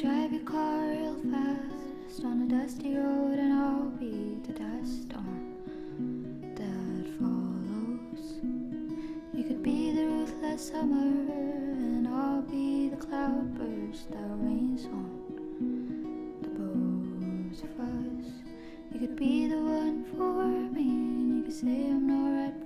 drive your car real fast on a dusty road, and I'll be the dust storm that follows. You could be the ruthless summer, and I'll be the cloudburst that rains on the both of us. You could be the one for me, and you could say I'm not right.